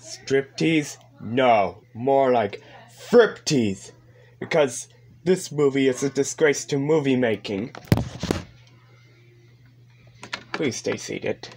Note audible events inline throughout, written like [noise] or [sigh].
Striptease? No, more like friptease. Because this movie is a disgrace to movie making. Please stay seated.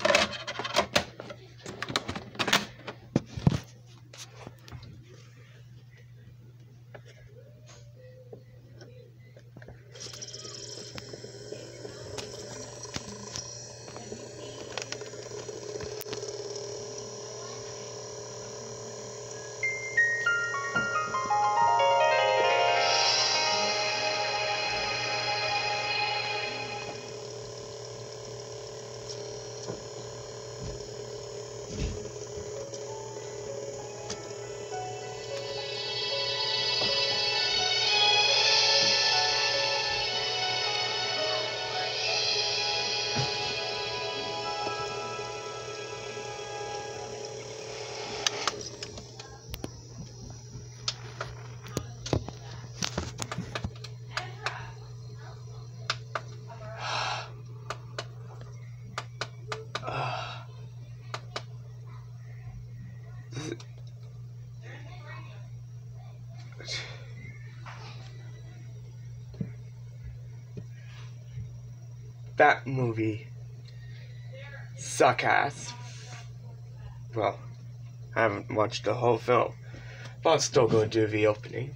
[sighs] that movie suck ass. Well, I haven't watched the whole film, but I'll still go do the opening.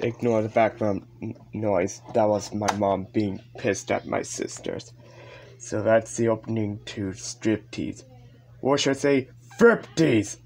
Ignore the background noise. That was my mom being pissed at my sisters. So that's the opening to striptease. Or should I say, friptease?